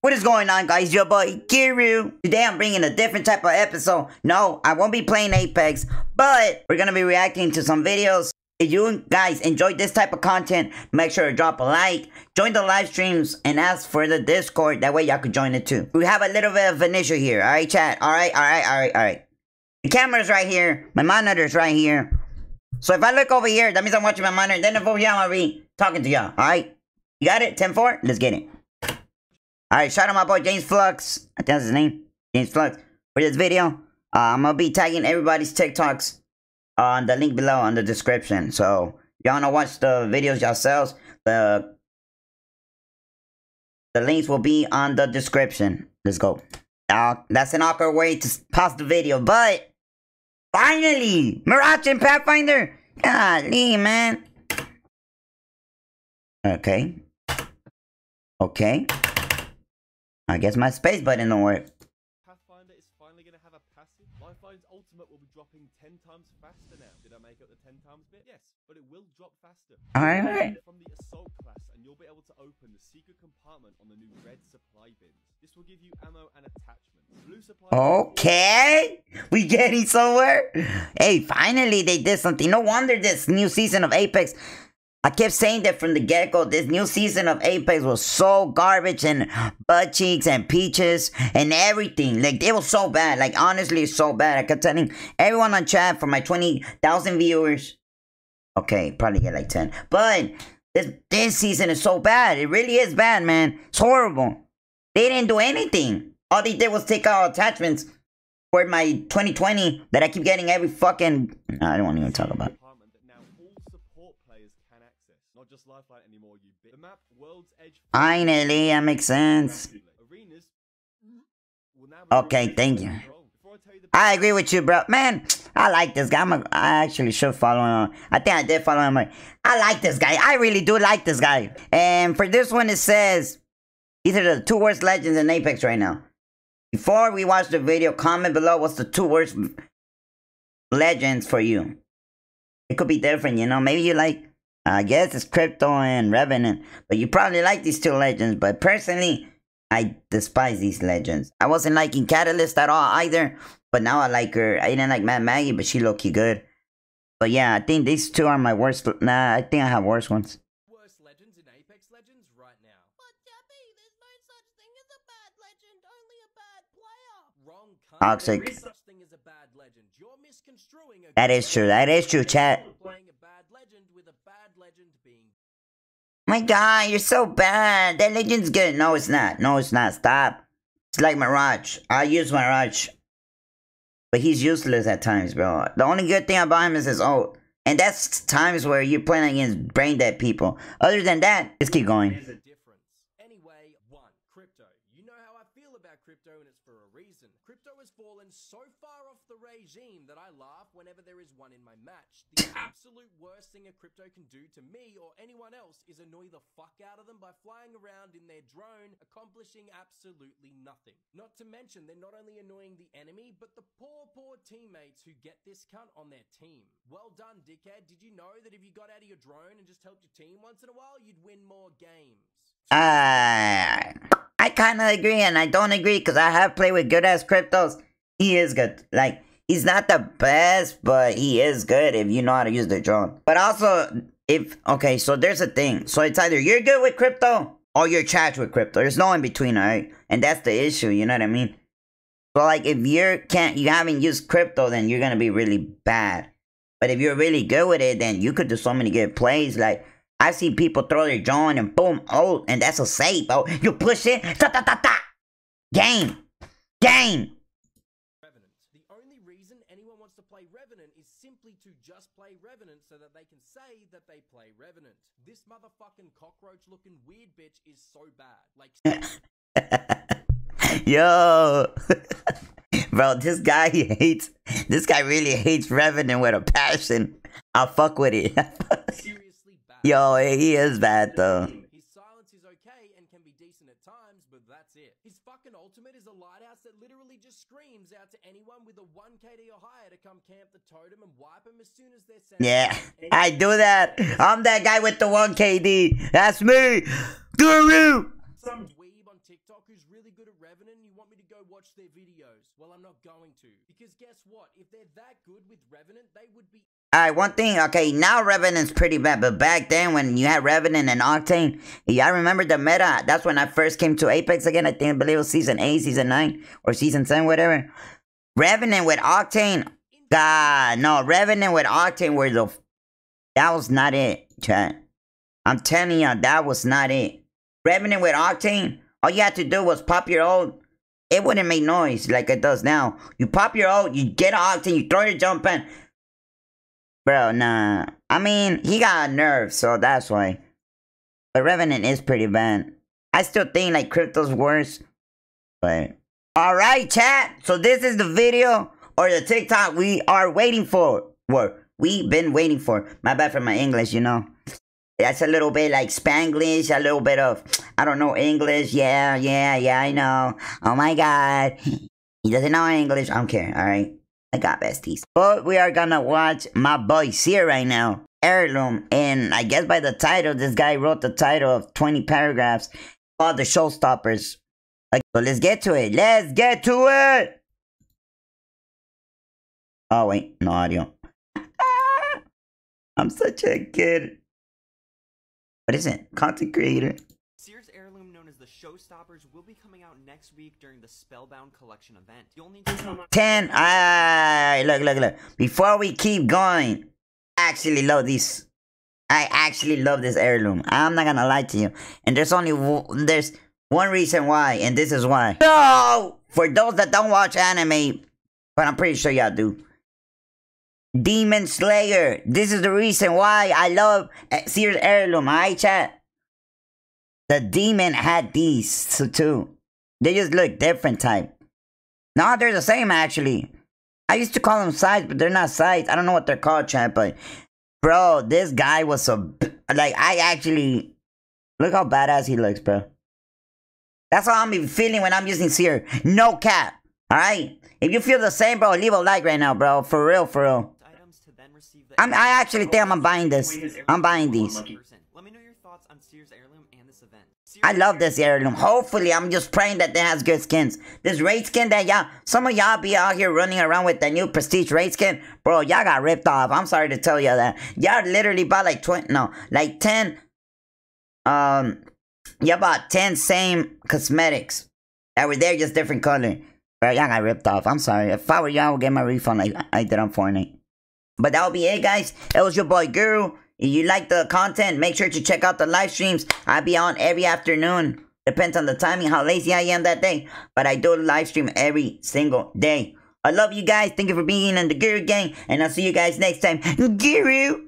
What is going on guys, your boy Guru. Today I'm bringing a different type of episode. No, I won't be playing Apex, but we're gonna be reacting to some videos. If you guys enjoyed this type of content, make sure to drop a like, join the live streams, and ask for the Discord. That way y'all could join it too. We have a little bit of an issue here, alright chat? Alright, alright, alright, alright. The camera's right here, my monitor's right here. So if I look over here, that means I'm watching my monitor, then if over here I'm gonna be talking to y'all, alright? You got it? 10-4? Let's get it. Alright, shout out my boy James Flux. I think that's his name. James Flux. For this video, uh, I'm gonna be tagging everybody's TikToks on the link below on the description. So y'all wanna watch the videos yourselves, the the links will be on the description. Let's go. Uh, that's an awkward way to pause the video, but finally, Mirage and Pathfinder. Golly, man. Okay. Okay. I guess my space button don't work. Pathfinder is finally going to have a passive. Lifeline's ultimate will be dropping 10 times faster now. Did I make up the 10 times bit? Yes, but it will drop faster. Alright, alright. From the assault class, and you'll be able to open the secret compartment on the new red supply bins. This will give you ammo and attachments. Blue supply. Okay, we getting somewhere. Hey, finally they did something. No wonder this new season of Apex. I kept saying that from the get go. This new season of Apex was so garbage and butt cheeks and peaches and everything. Like it was so bad. Like honestly, so bad. I kept telling everyone on chat for my twenty thousand viewers. Okay, probably get like ten, but this this season is so bad. It really is bad, man. It's horrible. They didn't do anything. All they did was take out attachments for my 2020 that I keep getting every fucking. I don't want to even talk about. Lifeline anymore, you bit. The map World's Edge. Finally, that makes sense. Arenas. will now be Okay, thank you. I tell you the I agree with you, bro. Man, I like this guy. I'm a, I actually should follow him. I think I did follow him. I like this guy. I really do like this guy. And for this one, it says these are the two worst legends in Apex right now. Before we watch the video, comment below what's the two worst legends for you. It could be different, you know. Maybe you like, I guess it's Crypto and Revenant, but you probably like these two legends. But personally, I despise these legends. I wasn't liking Catalyst at all either, but now I like her. I didn't like Mad Maggie, but she looked good. But yeah, I think these two are my worst. Nah, I think I have worse ones. worst legends in Apex Legends right now. But Debbie, there's no such thing as a bad legend, only a bad player. Wrong cunt. Toxic. There is such thing as a bad legend. You're misconstruing a That true. That is true, chat. You're playing a bad legend with a bad legend being My God, you're so bad. That legend's good. No, it's not. No, it's not. Stop. It's like Mirage. I use Mirage. But he's useless at times, bro. The only good thing about him is his ult. And that's times where you're playing against brain dead people. Other than that, just keep going. a difference. Anyway, one, crypto. You know how I feel about crypto and it's for a reason. Crypto has fallen so far off the regime that I laugh whenever there is one in my match. The absolute worst thing a crypto can do to me or anyone else is annoy the fuck out of them by flying around in their drone, accomplishing absolutely nothing. Not to mention, they're not only annoying the enemy, but the poor, poor teammates who get this cunt on their team. Well done, dickhead. Did you know that if you got out of your drone and just helped your team once in a while, you'd win more games? I kind of agree and I don't agree because I have played with good ass cryptos. He is good. Like, he's not the best, but he is good if you know how to use the drone. But also, if, okay, so there's a thing. So it's either you're good with crypto or you're trash with crypto. There's no in between, alright? And that's the issue, you know what I mean? So like, if you're can't, you haven't used crypto, then you're gonna be really bad. But if you're really good with it, then you could do so many good plays. Like, I see people throw their joint and boom, oh, and that's a safe. Oh, you push it, ta ta ta ta. Game, game. Revenant. The only reason anyone wants to play Revenant is simply to just play Revenant so that they can say that they play Revenant. This motherfucking cockroach looking weird bitch is so bad. Like, Yo, bro, this guy he hates. This guy really hates Revenant with a passion. I fuck with it. Yo, eh, he is bad though. His silence is okay and can be decent at times, but that's it. His fucking ultimate is a lighthouse that literally just screams out to anyone with a 1KD or higher to come camp the totem and wipe them as soon as they're sent. Yeah, I do that. I'm that guy with the 1KD. That's me. Guru. some TikTok who's really good at Revenant and you want me to go watch their videos. Well, I'm not going to. Because guess what? If they're that good with Revenant, they would be Alright, one thing, okay, now Revenant's pretty bad, but back then when you had Revenant and Octane, yeah, I remember the meta. That's when I first came to Apex again. I think I believe it was season 8, season 9, or season 10, whatever. Revenant with Octane, God, no, Revenant with Octane were the. That was not it, chat. I'm telling y'all, that was not it. Revenant with Octane, all you had to do was pop your ult. It wouldn't make noise like it does now. You pop your ult, you get Octane, you throw your jump in. Bro, nah. I mean, he got nerves, so that's why. But Revenant is pretty bad. I still think like Crypto's worse. But alright, chat. So this is the video or the TikTok we are waiting for. What we've been waiting for. My bad for my English, you know. That's a little bit like Spanglish, a little bit of I don't know English. Yeah, yeah, yeah, I know. Oh my god. He doesn't know English. I don't care, alright. I got besties. But we are gonna watch my boy Seer right now. Heirloom. And I guess by the title, this guy wrote the title of 20 paragraphs called The Showstoppers. Like, so let's get to it. Let's get to it! Oh, wait. No audio. I'm such a kid. What is it? Content creator. Seer's Heirloom, known as the Showstoppers, will be coming out next week during the Spellbound Collection event. You'll need to 10. Ah, look, look, look. Before we keep going, I actually love these. I actually love this heirloom. I'm not gonna lie to you. And there's only w- there's one reason why, and this is why. No, for those that don't watch anime, but I'm pretty sure y'all do. Demon Slayer. This is the reason why I love uh, Seer's heirloom. I chat. The demon had these too. They just look different type. No, they're the same actually. I used to call them sides, but they're not sides. I don't know what they're called, chat. But bro, this guy was so like. I actually look how badass he looks, bro. That's how I'm feeling when I'm using Seer. No cap. All right. If you feel the same, bro, leave a like right now, bro. For real, for real. items to then receive the I'm, I actually think I'm buying this. I'm buying these. Let me know your thoughts on Seer's Heirloom and this event. I love this heirloom. Hopefully, I'm just praying that they has good skins. This Wraith skin that y'all, some of y'all be out here running around with the new prestige Wraith skin. Bro, y'all got ripped off. I'm sorry to tell y'all that. Y'all literally bought like 20, no, like 10, um, y'all bought 10 same cosmetics that were there, just different color. Bro, y'all got ripped off. I'm sorry. If I were y'all, I would get my refund like I did on Fortnite. But that'll be it, guys. It was your boy Guru. If you like the content, make sure to check out the live streams. I'll be on every afternoon. Depends on the timing, how lazy I am that day. But I do a live stream every single day. I love you guys. Thank you for being in the Guru gang. And I'll see you guys next time. Guru!